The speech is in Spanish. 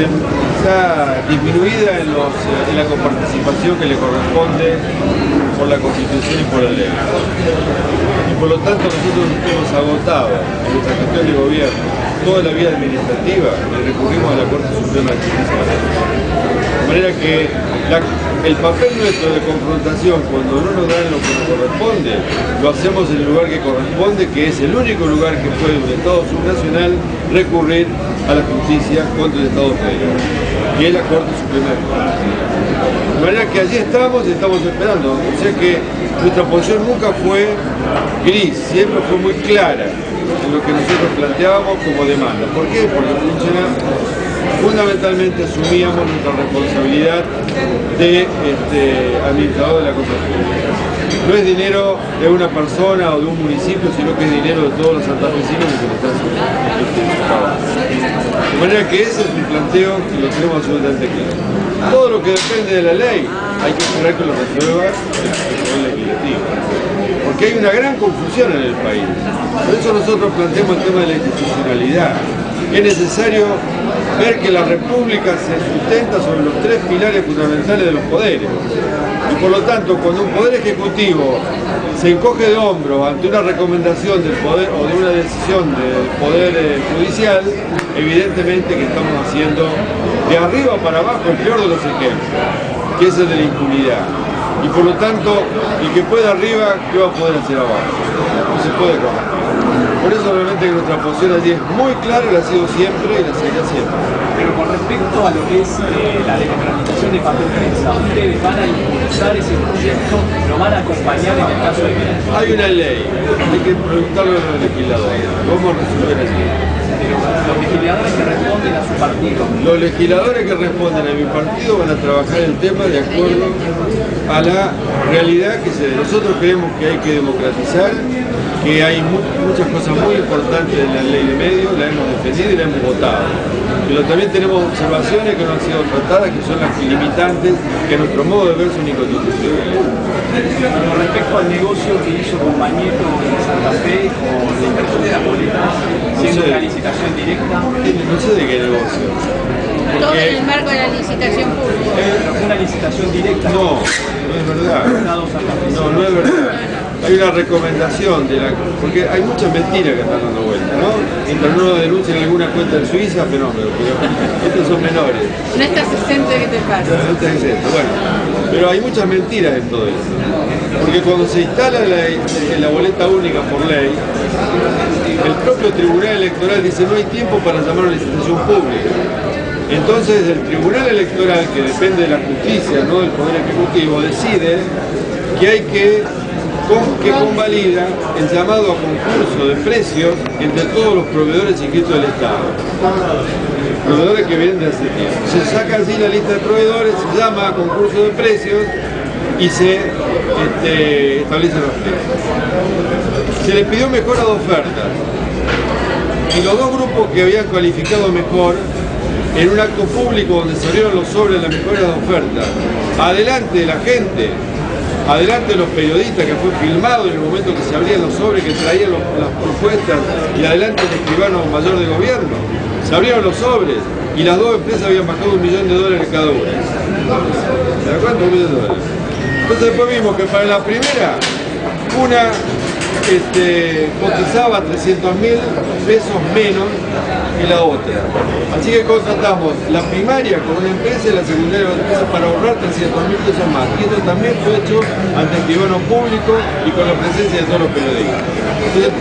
está disminuida en, los, en la coparticipación que le corresponde por la Constitución y por la ley. Y por lo tanto nosotros hemos agotado en nuestra gestión de gobierno toda la vía administrativa y recurrimos a la Corte Suprema de Justicia de manera que el papel nuestro de confrontación cuando no nos dan lo que nos corresponde, lo hacemos en el lugar que corresponde, que es el único lugar que puede un Estado subnacional recurrir a la justicia contra el Estado federal, que es la Corte Suprema de Justicia. De manera que allí estamos y estamos esperando. O sea que nuestra posición nunca fue gris, siempre fue muy clara en lo que nosotros planteábamos como demanda. ¿Por qué? Porque funciona, fundamentalmente asumíamos nuestra responsabilidad de este, administrador de la pública. No es dinero de una persona o de un municipio, sino que es dinero de todos los santafesinos que se le está haciendo. De manera que ese es un planteo que lo tenemos absolutamente claro. Todo lo que depende de la ley hay que esperar que lo resuelva el Poder Legislativo. Porque hay una gran confusión en el país. Por eso nosotros planteamos el tema de la institucionalidad. Es necesario ver que la República se sustenta sobre los tres pilares fundamentales de los poderes. Y por lo tanto, cuando un poder ejecutivo se encoge de hombros ante una recomendación del poder o de una decisión del poder eh, judicial, evidentemente que estamos haciendo de arriba para abajo el peor de los ejemplos, que es el de la impunidad. Y por lo tanto, el que puede arriba, ¿qué va a poder hacer abajo? No se puede corregir. Por eso realmente que nuestra posición allí es muy clara, y la ha sido siempre y la seguirá siempre. Pero con respecto a lo que es eh, la democratización de papel prensa, ¿ustedes van a impulsar ese proyecto? ¿Lo van a acompañar en el caso de que Hay una ley, hay que preguntarle a los legisladores, ¿cómo resolver el pero los legisladores que responden a su partido? Los legisladores que responden a mi partido van a trabajar el tema de acuerdo a la realidad que se Nosotros creemos que hay que democratizar, que hay mu- muchas cosas muy importantes en la ley de medios, la hemos defendido y la hemos votado. Pero también tenemos observaciones que no han sido tratadas, que son las limitantes, que a nuestro modo de ver son inconstitucionales. Con respecto al negocio que hizo con Bañeto en Santa Fe, con la inversión de la boleta, siendo una licitación directa, No sé de qué negocio. Todo en el marco de la licitación pública. fue una licitación directa no, no es verdad. No, no es verdad. Hay una recomendación de la. Porque hay muchas mentiras que están dando vuelta, ¿no? Mientras no denuncien en alguna cuenta en Suiza, fenómeno. Pero estos son menores. No estás exento de que te pase. No está exento. Bueno, pero hay muchas mentiras en todo eso. Porque cuando se instala la, la boleta única por ley, el propio Tribunal Electoral dice no hay tiempo para llamar a una licitación pública. Entonces el Tribunal Electoral, que depende de la justicia, no del Poder Ejecutivo, decide que hay que, con- que convalida el llamado a concurso de precios entre todos los proveedores inscritos del Estado. Proveedores que vienen de hace tiempo. Se saca así la lista de proveedores, se llama a concurso de precios y se este, establecen los precios. Se les pidió mejora de ofertas y los dos grupos que habían calificado mejor en un acto público donde salieron los sobres de la mejora de oferta, adelante de la gente, adelante de los periodistas que fue filmado en el momento que se abrían los sobres que traían las propuestas y adelante el escribano mayor de gobierno, se abrieron los sobres y las dos empresas habían bajado un millón de dólares cada una. ¿Se da cuenta? Un millón de dólares. Entonces después vimos que para la primera, una este, cotizaba 300 mil pesos menos que la otra. Así que contratamos la primaria con una empresa y la secundaria con otra empresa para ahorrar 300 mil pesos más. Y esto también fue hecho ante escribano público y con la presencia de todos los periodistas. Entonces,